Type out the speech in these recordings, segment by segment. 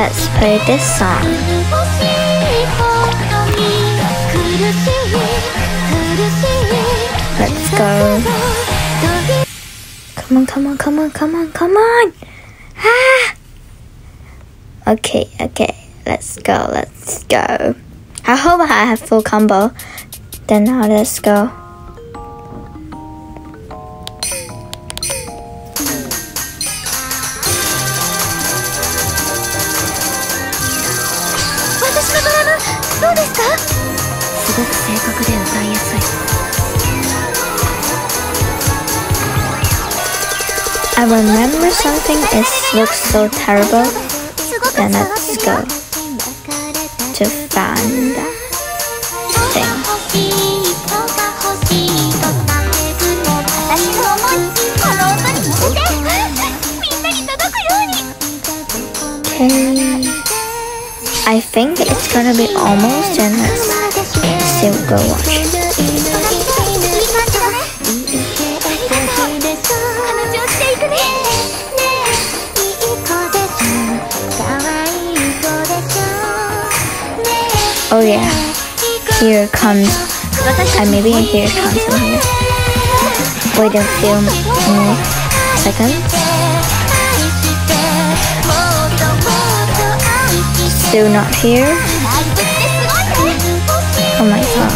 Let's play this song. Let's go. Come on, come on, come on, come on, come on. Ah. Okay, okay. Let's go, let's go. I hope I have full combo. Then now let's go. うですかすごく正確で歌いやすい I remember something is looks so terrible and let's go to find that thing. みんなに I think it's gonna be almost and let's still go watch. Oh yeah. Here comes I maybe here comes in here. Wait a few more seconds. Still not here. Oh my god.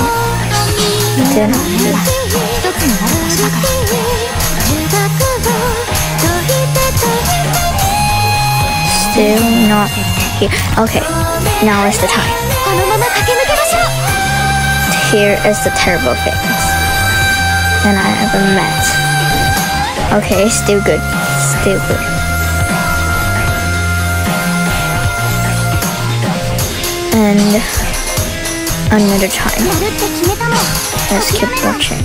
Still not here. Still not here. Okay, now is the time. Here is the terrible things that I ever met. Okay, still good. Still good. And another time. Let's keep watching.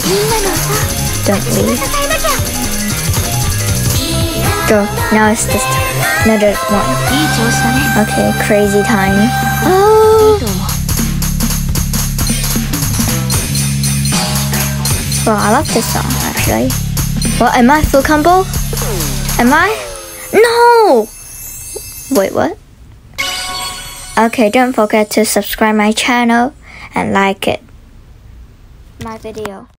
Don't leave. Go. Now it's time. Another one. Okay, crazy time. Oh. Well, I love this song actually. Well, am I full combo? Am I? No! Wait, what? Okay, don't forget to subscribe my channel and like it. My video.